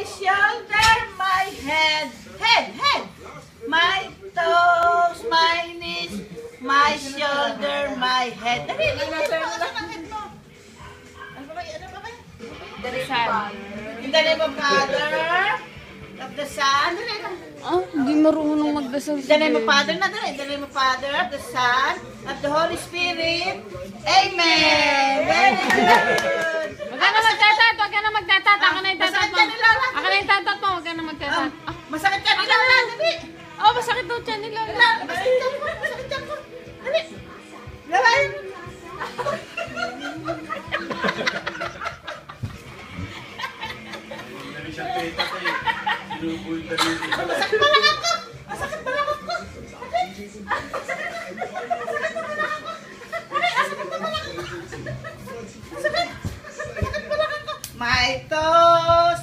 my shoulder, my head. Head, head. My toes, my knees, my shoulder, my head. Dali, dali, dali. Asan ang head mo? Ano ba? Ano ba kayo? The sun. The name of Father, of the Son, dali. Ah, hindi marunong magdasal In the name of Father na dali. The name of Father, of the Son, of the Holy Spirit. Amen. Very good. Huwag ka na magtatat, huwag ka na magtatat. Ako na yung tatat Masakit mo. ka nila, Lola. Ako na yung tatat mo, huwag ka na Ah, magtatat. masakit ka nila, Lola. Dali. Oh, masakit daw dyan nila. Wala, masakit ka mo. Masakit ka mo. Dali. Labayin mo. Masakit pa lang ako. Masakit pa lang ako. My toes.